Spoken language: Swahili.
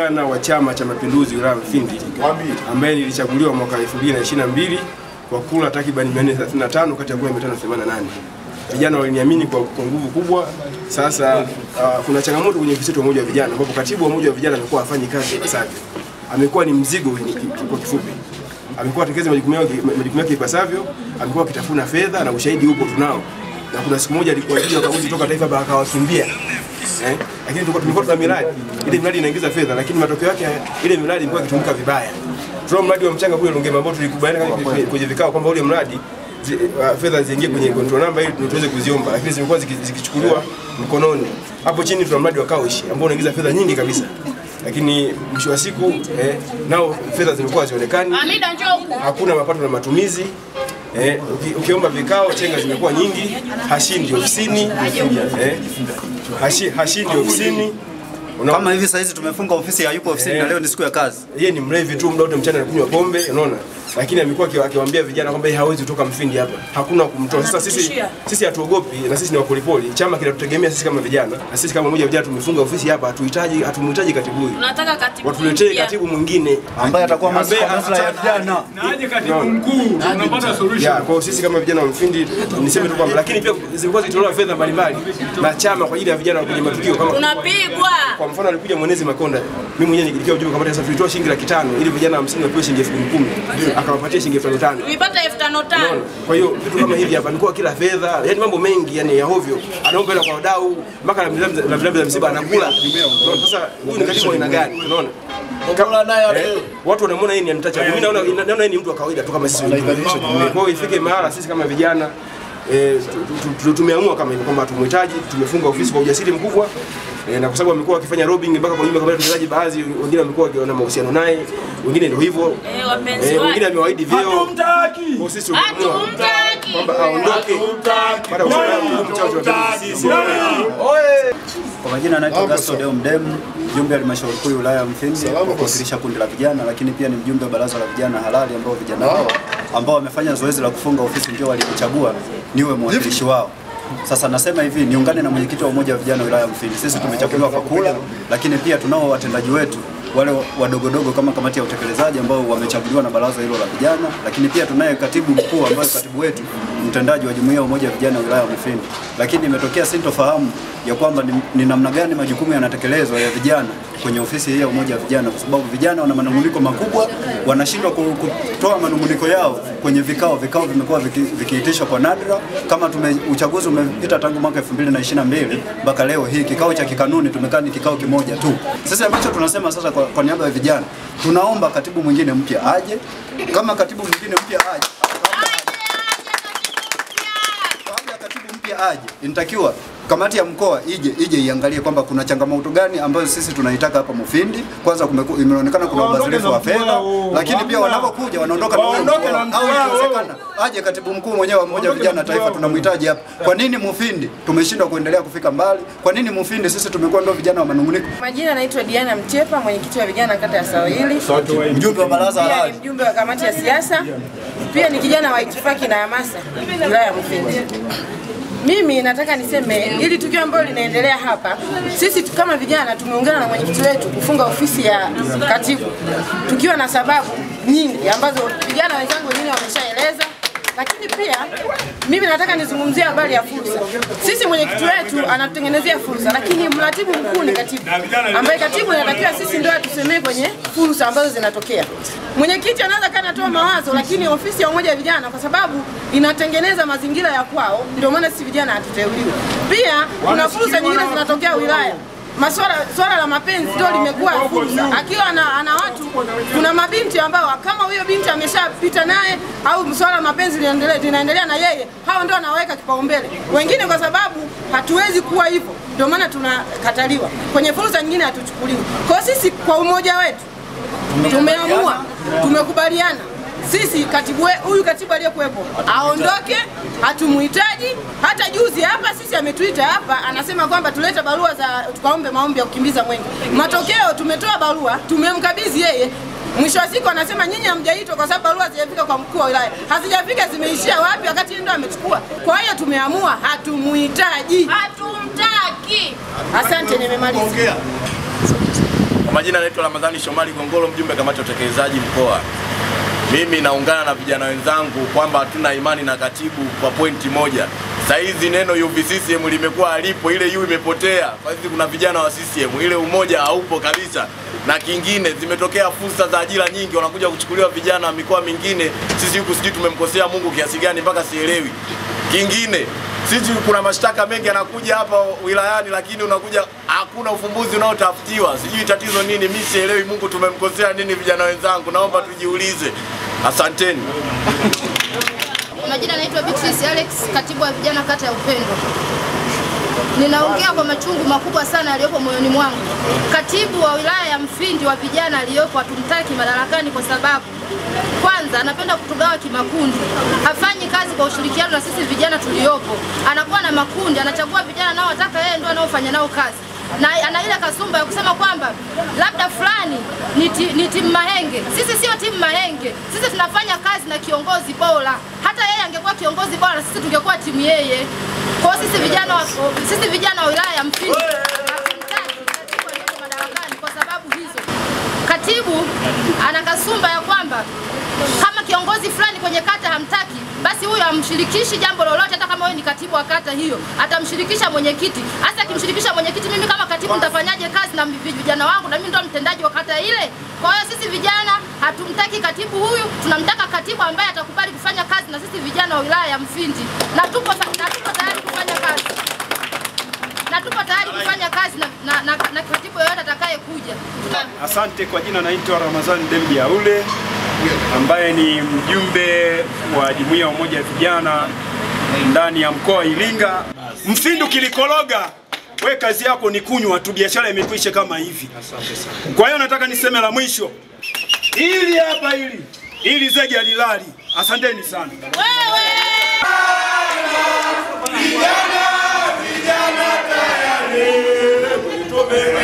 kijana wa Chama cha Mapinduzi wilaya ya Mfindi ambaye nilichaguliwa mwaka 2022 kwa kura takriban 435 kati ya kura 588. Vijana waliniamini kwa, kwa nguvu kubwa. Sasa uh, kuna changamoto kwenye ofisi yetu ya umoja wa vijana ambapo katibu wa umoja wa vijana amekuwa hafanyi kazi ipasavyo, amekuwa ni mzigo kwenye- kwa kifupi amekuwa atekeleza majukumu yake majukumu yake ipasavyo, amekuwa akitafuna fedha na ushahidi upo tunao. Na kuna siku moja alikuwa akija wakaguzi toka taifa hapa akawakimbia. Eh? Lakini tulikuwa tulikuwa tuna miradi. Ile miradi inaingiza fedha lakini matokeo yake ile miradi ilikuwa ikitumika vibaya. Tuna mradi wa mchanga kule Lungema ambao tulikubaliana kwenye- kwenye vikao kwamba ule mradi zi- uh, fedha ziingie kwenye control number ili tuweze kuziomba, lakini zimekuwa zikichukuliwa mkononi. Hapo chini tuna mradi wa Kaushi ambao unaingiza fedha nyingi kabisa, lakini mwisho wa siku eh, nao fedha zimekuwa hazionekani hakuna mapato na matumizi. Eh, uki, ukiomba vikao chenga zimekuwa nyingi, hashindi ofisini eh, hashi, hashindi ofisini. Unaona? Kama hivi saizi tumefunga ofisi, ya yupo ofisini na leo ni siku ya kazi. yeye ni mlevi tu, muda wote mchana anakunywa pombe, unaona, lakini amekuwa akiwaambia vijana kwamba yeye hawezi kutoka Mfindi hapa, hakuna kumtoa. Sasa sisi sisi hatuogopi, na sisi ni wakulipoli. chama kinatutegemea sisi kama vijana, na sisi kama mmoja vijana tumefunga ofisi hapa, hatuhitaji hatumhitaji katibu huyu, Tunataka katibu watuletee katibu mwingine ambaye atakuwa maslahi ya vijana. Naje katibu mkuu tunapata solution. ya kwa hiyo sisi kama vijana wa Mfindi niseme tu kwamba, lakini pia zilikuwa zikitolewa fedha mbalimbali na chama kwa ajili ya vijana kwenye matukio kama Tunapigwa. Kwa mfano alikuja Mwenezi Makonda, mimi mwenyewe nikilikia ujumbe kwamba sasa tulitoa shilingi laki tano ili vijana hamsini wapewe shilingi elfu kumi akawapatia shilingi elfu tano tano. Tulipata elfu tano tano. Kwa hiyo vitu kama hivi hapa nilikuwa kila fedha, yani mambo mengi yani ya hovyo, anaomba hela kwa wadau mpaka na vilabu na za msiba anakula. Sasa huyu ni katibu wa aina gani? Unaona? Eh, watu wanamwona yeye ni anitacha. Mimi naona naona yeye ni mtu wa kawaida tu kama sisi wengine. Kwa hiyo ifike mahala sisi kama vijana eh, tu- tu- tu- tumeamua kama hivyo kwamba tumhitaji, tumefunga ofisi kwa ujasiri mkubwa eh, na kwa sababu amekuwa akifanya lobbying mpaka kwa nyumba kama wachezaji baadhi wengine wamekuwa wakiona mahusiano naye, wengine ndio hivyo. E, wengine amewaahidi vyeo. Hatumtaki. Kwa sisi kwamba aondoke. Baada ya. Kwa majina anaitwa Gasto Deo Mdemu, mjumbe wa halmashauri kuu ya wilaya ya Mfindi kwa kuwakilisha kundi la vijana, lakini pia ni mjumbe wa baraza la vijana halali ambao vijana hao ambao wamefanya zoezi la kufunga ofisi ndio walikuchagua niwe mwakilishi wao. Sasa nasema hivi, niungane na mwenyekiti wa umoja wa vijana wilaya ya Mfindi. Sisi tumechaguliwa kwa kula, lakini pia tunao watendaji wetu wale wadogodogo kama kamati ya utekelezaji ambao wamechaguliwa na baraza hilo la vijana, lakini pia tunaye katibu mkuu ambaye katibu wetu mtendaji wa jumuiya ya umoja wa vijana wilaya ya Mfindi. Lakini imetokea sintofahamu ya kwamba ni, ni namna gani majukumu yanatekelezwa ya vijana kwenye ofisi hii ya umoja wa vijana, kwa sababu vijana wana manunguniko makubwa, wanashindwa kutoa manunguniko yao kwenye vikao. Vikao vimekuwa vikiitishwa kwa nadra, kama tume, uchaguzi umepita tangu mwaka 2022 mpaka leo hii kikao cha kikanuni tumekaa ni kikao kimoja tu. Sasa ambacho tunasema sasa kwa, kwa niaba ya vijana, tunaomba katibu mwingine mpya aje, kama katibu mwingine mpya aje kabla ya katibu mpya aje, inatakiwa kamati ya mkoa ije ije iangalie kwamba kuna changamoto gani ambazo sisi tunaitaka hapa Mufindi. Kwanza imeonekana kuna ubadhirifu wa fedha, lakini pia wanapokuja wanaondoka na au ikiwezekana aje katibu mkuu mwenyewe wa mmoja vijana taifa, tunamhitaji hapa. Kwa nini Mufindi tumeshindwa kuendelea kufika mbali? Kwa nini Mufindi sisi tumekuwa ndio vijana wa manunguniko? Majina naitwa Diana Mchepa, mwenyekiti wa vijana kata ya Sawili. Mjumbe wa baraza la mjumbe wa kamati ya siasa, pia ni kijana wa itifaki na hamasa wilaya ya Mufindi. Mimi nataka niseme ili tukio ambalo linaendelea hapa, sisi kama vijana tumeungana na mwenyekiti wetu kufunga ofisi ya katibu, tukiwa na sababu nyingi ambazo vijana wenzangu wengine wameshaeleza lakini pia mimi nataka nizungumzie habari ya fursa. Sisi mwenyekiti wetu anatutengenezea fursa, lakini mratibu mkuu ni katibu, ambaye katibu inatakiwa sisi ndio atusemee kwenye fursa ambazo zinatokea. Mwenyekiti anaweza kaa anatoa mawazo, lakini ofisi ya umoja wa vijana kwa sababu inatengeneza mazingira ya kwao, ndio maana sisi vijana hatuteuliwi. Pia kuna fursa nyingine zinatokea wilaya Maswala swala la mapenzi ndio limekuwa fursa. Akiwa ana, ana watu, kuna mabinti ambao kama huyo binti ameshapita naye au swala la mapenzi linaendelea na yeye, hao ndio anaweka kipaumbele. Wengine kwa sababu hatuwezi kuwa hivyo, ndio maana tunakataliwa kwenye fursa nyingine, hatuchukuliwi. Kwa sisi kwa umoja wetu tumeamua, tumekubaliana sisi katibu huyu katibu aliyekuwepo aondoke, hatumuhitaji. Hata juzi hapa sisi ametuita hapa, anasema kwamba tulete barua za tukaombe maombi ya kukimbiza mwenge. Matokeo tumetoa barua, tumemkabidhi yeye. Mwisho wa siku anasema nyinyi hamjaitwa kwa sababu barua hazijafika kwa mkuu wa wilaya. Hazijafika, zimeishia wapi wakati yeye ndo amechukua? Kwa hiyo tumeamua hatumuhitaji. Hatumtaki. Asante, nimemaliza. Kwa majina naitwa Ramadhani Shomari Gongolo, mjumbe kamati ya utekelezaji mkoa. Mimi naungana na vijana wenzangu kwamba hatuna imani na katibu kwa pointi moja. Saizi neno UVCCM limekuwa alipo, ile U imepotea. Kwa hizi kuna vijana wa CCM, ile umoja haupo kabisa. Na kingine, zimetokea fursa za ajira nyingi, wanakuja kuchukuliwa vijana wa mikoa mingine. Sisi huku sijui tumemkosea Mungu kiasi gani mpaka sielewi. Kingine, sisi kuna mashtaka mengi yanakuja hapa wilayani, lakini unakuja hakuna ufumbuzi unaotafutiwa. Sijui tatizo nini, mimi sielewi. Mungu tumemkosea nini vijana wenzangu? Naomba tujiulize. Asanteni. Majina naitwa Beatrice Alex, katibu wa vijana kata ya Upendo. Ninaongea kwa machungu makubwa sana yaliyopo moyoni mwangu. Katibu wa wilaya ya Mfindi wa vijana aliyopo hatumtaki madarakani kwa sababu kwanza anapenda kutugawa kimakundi, hafanyi kazi kwa ushirikiano na sisi vijana tuliyopo Anakuwa na makundi, anachagua vijana nao wataka yeye ndio anaofanya nao kazi na ana ile kasumba ya kusema kwamba labda fulani ni, ti, ni timu Mahenge. Sisi sio timu Mahenge, sisi tunafanya kazi na kiongozi bora. Hata yeye angekuwa kiongozi bora, sisi tungekuwa timu yeye. Kwa sisi vijana wa, sisi vijana wa wilaya ya aliyeko madarakani kwa sababu hizo. Katibu ana kasumba ya kwamba kama kiongozi fulani kwenye kata hamtaki, basi huyo amshirikishi jambo lolote, hata kama wewe ni katibu wa kata hiyo, atamshirikisha mwenyekiti. Hasa akimshirikisha mwenyekiti, mimi kama katibu nitafanyaje kazi na vijana wangu, na mimi ndo mtendaji wa kata ile. Kwa hiyo sisi vijana hatumtaki katibu huyu, tunamtaka katibu ambaye atakubali kufanya kazi na sisi vijana wa wilaya ya Mfindi, na tupo na tayari kufanya kazi na tupo tayari kufanya kazi na, na, na, na katibu yoyote atakaye kuja. Asante. Kwa jina naitwa Ramadhani David Yaule ambaye ni mjumbe wa jumuiya ya umoja wa vijana ndani ya mkoa wa Iringa. Mfindu kilikologa, we kazi yako ni kunywa tu, biashara imekwisha kama hivi. Kwa hiyo nataka niseme la mwisho, ili hapa ili ili zege alilali. Asanteni sana wewe. Vijana, vijana tayari, tumewe